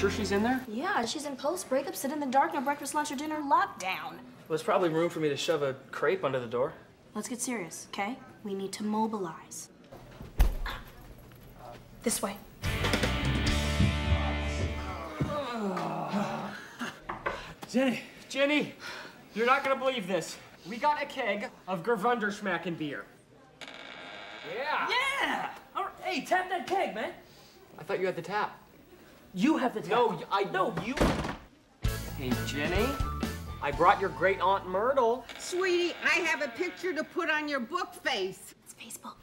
sure she's in there? Yeah, she's in post breakup, sit in the dark, no breakfast, lunch, or dinner, lockdown. Well, there's probably room for me to shove a crepe under the door. Let's get serious, okay? We need to mobilize. This way. Jenny! Jenny! You're not gonna believe this. We got a keg of Gewunderschmacken beer. Yeah! Yeah! All right, Hey, tap that keg, man. I thought you had the tap. You have the tap. No, I know you. Hey, Jenny. I brought your great aunt Myrtle. Sweetie, I have a picture to put on your book face. It's Facebook.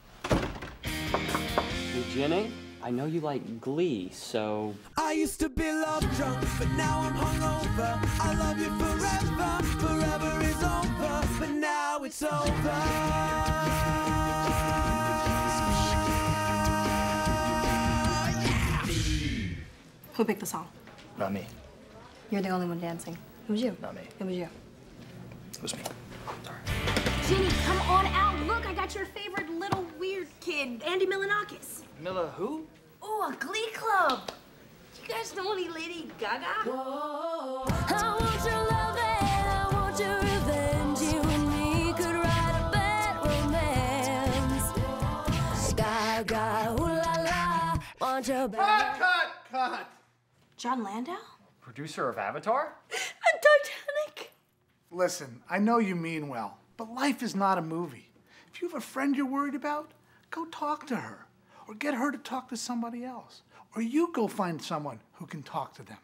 Hey, Jenny. I know you like Glee, so I used to be love drunk, but now I'm hungover. I love you forever, forever is over, but now it's over. Who picked the song? Not me. You're the only one dancing. It was you. Not me. It was you. It was me. Sorry. Jenny, come on out. Look, I got your favorite little weird kid, Andy Milonakis. Mila who? Oh, a glee club. You guys know any Lady Gaga? I want your love and I want your revenge. You and me could write a bad romance. Gaga, ooh la la, want your bad. Ah, cut, cut. Jon Landau? Producer of Avatar? and Titanic. Listen, I know you mean well, but life is not a movie. If you have a friend you're worried about, go talk to her. Or get her to talk to somebody else. Or you go find someone who can talk to them.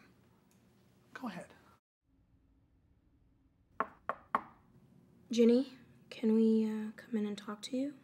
Go ahead. Jenny, can we uh, come in and talk to you?